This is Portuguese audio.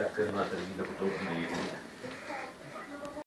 está ficando uma vida com todo mundo.